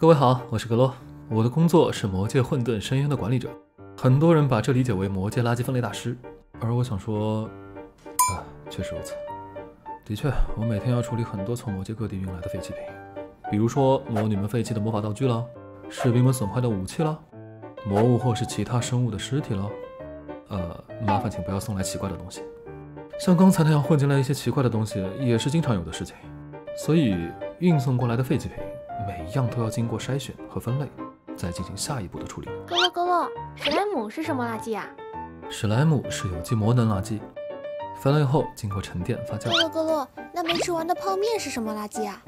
各位好，我是格洛，我的工作是魔界混沌深渊的管理者。很多人把这理解为魔界垃圾分类大师，而我想说，啊，确实如此。的确，我每天要处理很多从魔界各地运来的废弃品，比如说魔女们废弃的魔法道具了，士兵们损坏的武器了，魔物或是其他生物的尸体了。呃，麻烦请不要送来奇怪的东西，像刚才那样混进来一些奇怪的东西，也是经常有的事情。所以运送过来的废弃品。每一样都要经过筛选和分类，再进行下一步的处理。咯咯咯咯，史莱姆是什么垃圾啊？史莱姆是有机魔能垃圾，分类后经过沉淀发酵。咯咯咯咯，那没吃完的泡面是什么垃圾啊？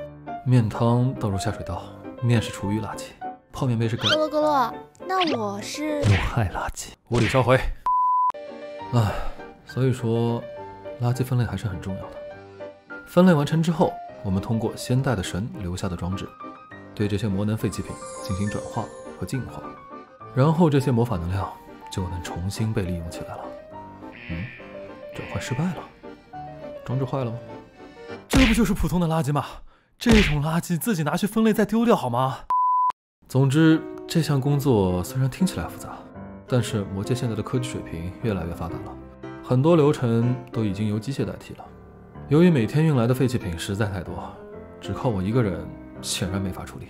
面汤倒入下水道，面是厨余垃圾，泡面杯是。咯咯咯咯，那我是有害垃圾，物理烧毁。唉，所以说，垃圾分类还是很重要的。分类完成之后，我们通过先带的神留下的装置。对这些魔能废弃品进行转化和净化，然后这些魔法能量就能重新被利用起来了。嗯，转换失败了，装置坏了吗？这不就是普通的垃圾吗？这种垃圾自己拿去分类再丢掉好吗？总之，这项工作虽然听起来复杂，但是魔界现在的科技水平越来越发达了，很多流程都已经由机械代替了。由于每天运来的废弃品实在太多，只靠我一个人。显然没法处理，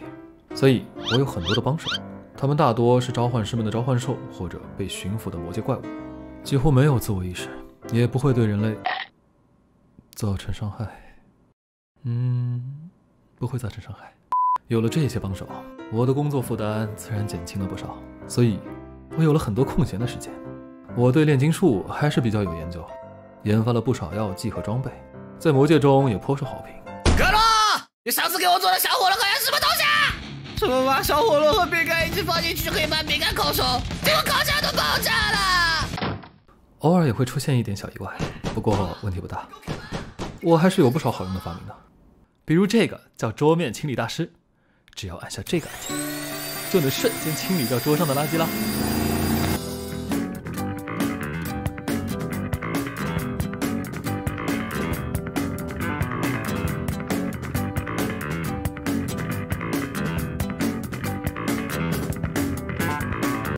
所以我有很多的帮手，他们大多是召唤师们的召唤兽或者被驯服的魔界怪物，几乎没有自我意识，也不会对人类造成伤害。嗯，不会造成伤害。有了这些帮手，我的工作负担自然减轻了不少，所以我有了很多空闲的时间。我对炼金术还是比较有研究，研发了不少药剂和装备，在魔界中也颇受好评。你上次给我做的小火龙好像什么东西啊？什么把小火龙和饼干一起放进去就可以把饼干烤熟？结果烤起来都爆炸了。偶尔也会出现一点小意外，不过问题不大。我还是有不少好用的发明的，比如这个叫桌面清理大师，只要按下这个按键，就能瞬间清理掉桌上的垃圾了。